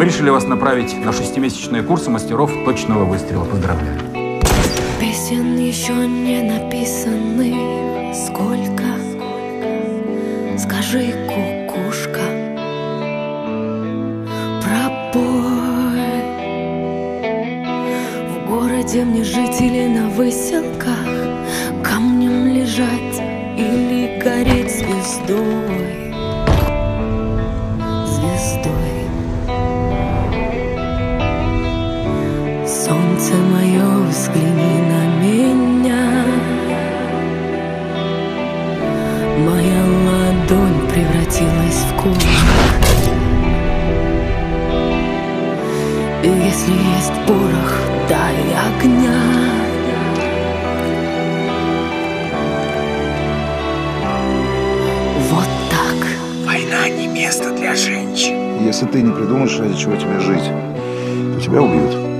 Мы решили вас направить на шестимесячные курсы мастеров точного выстрела. Поздравляю. Песен еще не написаны Сколько? Скажи, кукушка Пропой В городе мне жить на выселках Камнем лежать или гореть звездой Звездой Солнце мое, взгляни на меня. Моя ладонь превратилась в кулак. И если есть порох, дай огня. Вот так. Война не место для женщин. Если ты не придумаешь, ради чего тебе жить, то тебя убьют.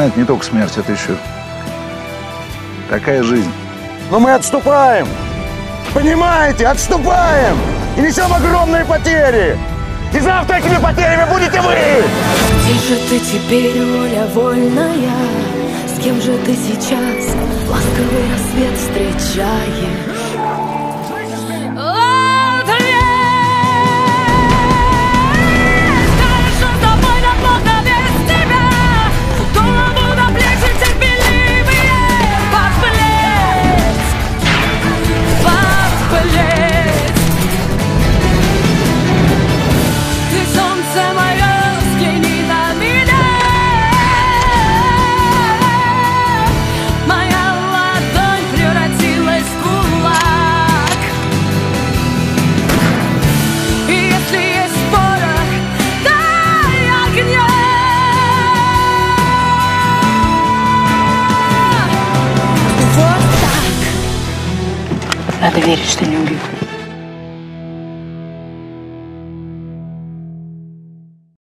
Война — это не только смерть, это еще такая жизнь. Но мы отступаем! Понимаете, отступаем! И несем огромные потери! И завтра этими потерями будете вы! Где же ты теперь, воля вольная? С кем же ты сейчас ласковый рассвет встречаешь? Надо верить, что не убьют.